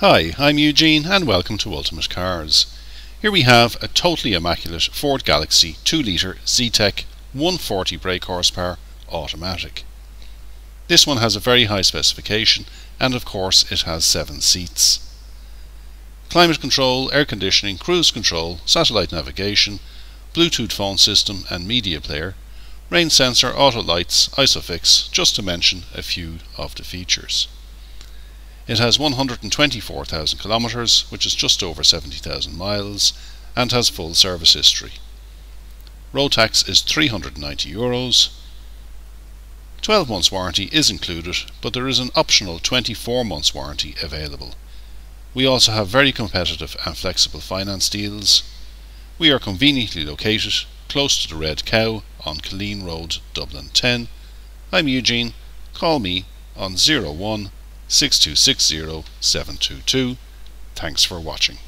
Hi, I'm Eugene and welcome to Ultimate Cars. Here we have a totally immaculate Ford Galaxy 2 litre Zetec 140 brake horsepower automatic. This one has a very high specification and of course it has 7 seats. Climate control, air conditioning, cruise control, satellite navigation, Bluetooth phone system and media player, rain sensor, auto lights, ISOFIX, just to mention a few of the features. It has 124,000 kilometres, which is just over 70,000 miles, and has full service history. Road tax is 390 euros. 12 months warranty is included, but there is an optional 24 months warranty available. We also have very competitive and flexible finance deals. We are conveniently located close to the Red Cow on Killeen Road, Dublin 10. I'm Eugene. Call me on 01 6260 722. Thanks for watching.